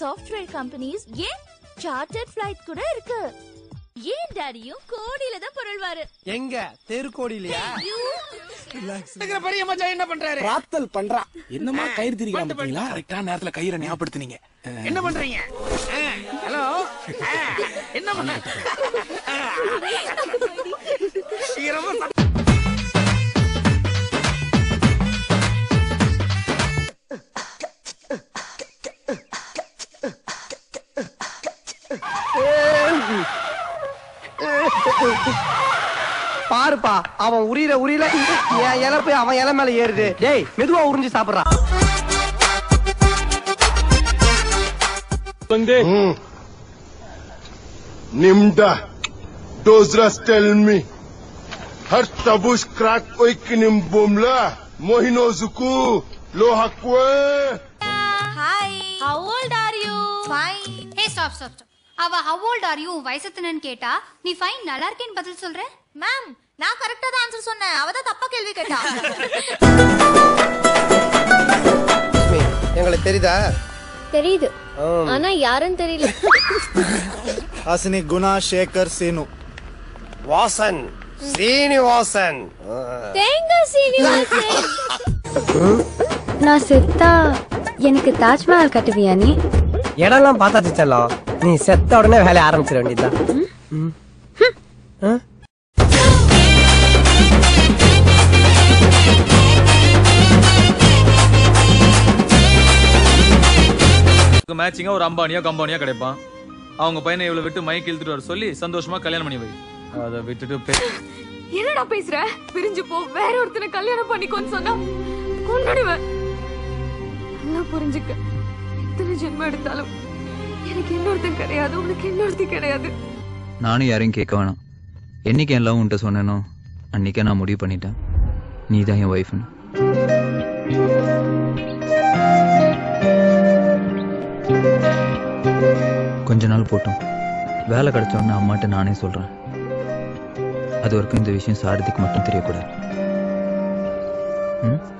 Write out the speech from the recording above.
Software companies ஏன் chartered flight கூட இருக்கு? ஏன் டாடியும் கோடியில தான் பொருள்வாரு? எங்க? தெருக்கோடியிலயா இருக்கிற பெரிய மச்சான் என்ன பண்றாரு? ராத்தல் பண்றான் என்னமா கயிறு திரிக்கலாம் பாத்தீங்களா? கரெக்டா நேரத்துல கயிறை ஞாபகப்படுத்துனீங்க. என்ன பண்றீங்க? ஹலோ? என்ன பண்ண பாருப்பா அவன் உரியிற உரியில என் இலை போய் அவன் இலை மேல ஏறுது டேய் மெதுவா உறிஞ்சு சாப்பிடுறான் Nimda. Dozras tell me. Har tabush crack oikinim bomla. Mohino zuku. Lo hakwe. Hi how old are you fine hey stop stop stop அவ ஹவ் ஓல்ட் ஆர் யூ வயசத்துனன்னு கேட்டா நீ ஃபைன் நல்லா இருக்கேன்னு பதில் சொல்ற? மேம் நான் கரெக்டா தான் ஆன்சர் சொன்னேன். அவ தான் தப்பா கேள்வி கேட்டா. எங்களுக்கு தெரியுதா? தெரியுது. ஆனா யாருன்னு தெரியல. ஹாசினி குணா சேகர் சீனு. வாசன். சீனிவாசன். தேங்காய் சீனிவாசன். நான் செத்தா எனக்கு தாஜ்மஹால் கட்டுவியா நீ? இடம்லாம் பார்த்தாச்சு செல்லம். நீ செத்த உடனே வேலைய ஆரம்பிச்சிட வேண்டியதுதான் மேட்சிங்கா ஒரு அம்பானியா கம்பானியா கிடைப்பான். அவங்க பையனை இவ்வளவு விட்டு மைக் இழுத்துட்டு வர சொல்லி சந்தோஷமா கல்யாணம் பண்ணி வை. அதை விட்டுட்டு என்னடா பேசுற? பிரிஞ்சு போ. வேற ஒருத்தனை கல்யாணம் பண்ணிக்கோன்னு சொன்னா கொண்டாடுவேன் நல்லா புரிஞ்சுக்க. எத்தனை ஜென்மம் எடுத்தாலும். எனக்கு இன்னொருத்தன் கிடையாது உனக்கு இன்னொருத்தி கிடையாது. நானும் யாரையும் கேட்க வேணாம். என்னைக்கு என் லவ் உன்ட்ட சொன்னேனோ அன்னைக்கே நான் முடிவு பண்ணிட்டேன். நீ தான் என் ஒய்ஃப்னு கொஞ்ச நாள் போட்டும். வேலை கிடைச்சோன்னு உடனே அம்மாட்ட நானே சொல்றேன். அது வரைக்கும் இந்த விஷயம் சாரதிக்கு மட்டும் தெரியக்கூடாது. ம்?